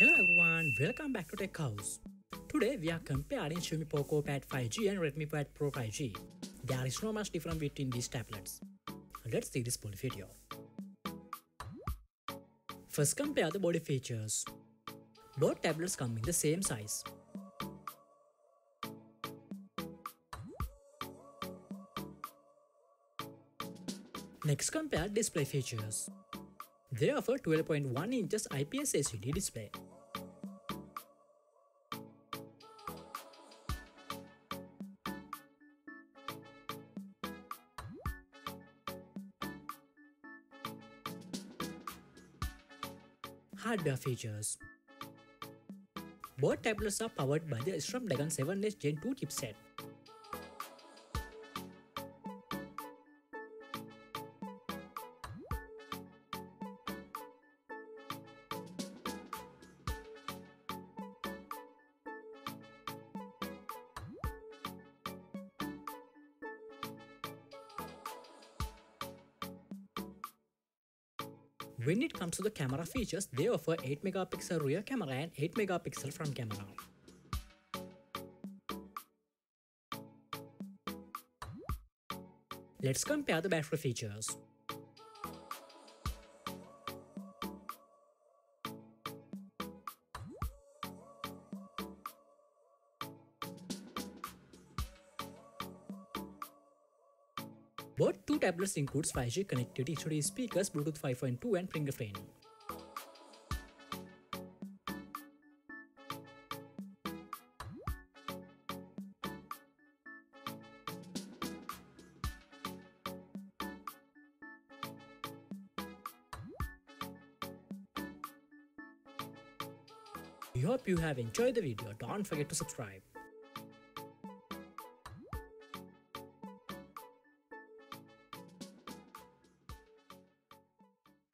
Hello everyone, welcome back to Tech House. Today we are comparing Xiaomi Poco Pad 5G and Redmi Pad Pro 5G. There is no much difference between these tablets. Let's see this full video. First compare the body features. Both tablets come in the same size. Next compare display features. They offer 12.1 inches IPS LCD display. Hardware uh, features Both tablets are powered by the Snapdragon 7s Gen 2 chipset. When it comes to the camera features, they offer 8 megapixel rear camera and 8 megapixel front camera. Let's compare the battery features. Both two tablets includes 5G connectivity, HD speakers, Bluetooth 5.2 and fingerprint. We hope you have enjoyed the video. Don't forget to subscribe.